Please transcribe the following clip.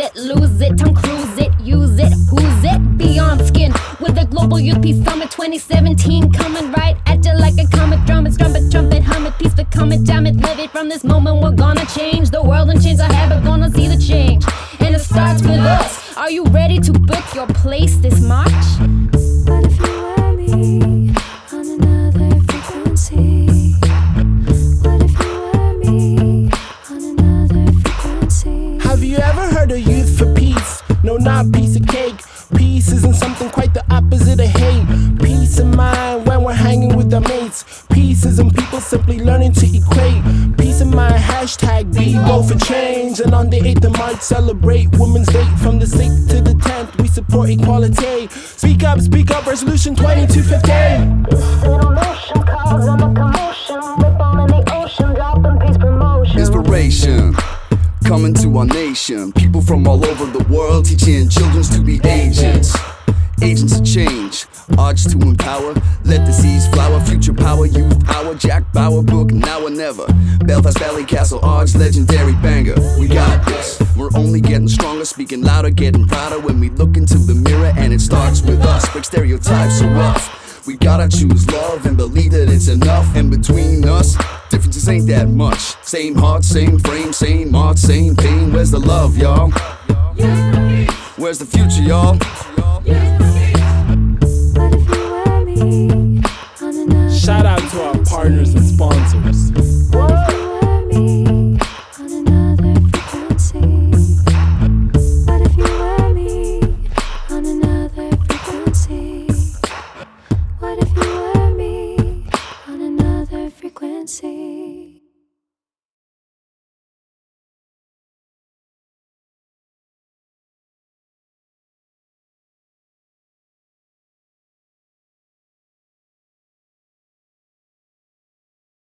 it, lose it, Tom Cruise it, use it, who's it? Beyond skin with the Global Youth Peace Summit 2017 coming right at you like a comet, drama, trumpet, trumpet, hum it, peace for comment, jam it, live it. From this moment, we're gonna change the world and change our habit, gonna see the change, and it starts with us. Are you ready to book your place this March? Have you ever heard of Youth for Peace? No, not piece of cake. Peace isn't something quite the opposite of hate. Peace of mind when we're hanging with our mates. Peace isn't people simply learning to equate. Peace of mind, hashtag be bold for change. And on the 8th of March, celebrate Women's Day from the 6th to the 10th. We support equality. Speak up, speak up, resolution 2215. This little motion causing a commotion. The ocean, peace promotion. Inspiration coming to our nation. People from all over the world teaching children to be agents. Agents of change, arts to empower. Let the seeds flower, future power, youth power. Jack Bauer book, now or never. Belfast Ballycastle Arts, legendary Bangor. We got this. We're only getting stronger, speaking louder, getting prouder when we look into the mirror, and it starts with us. Break stereotypes so rough. We gotta choose love and believe that it's enough. And between differences ain't that much. Same heart, same frame, same art, same pain. Where's the love, y'all? Where's the future, y'all? What if you were me on another Shout out to our partners and sponsors.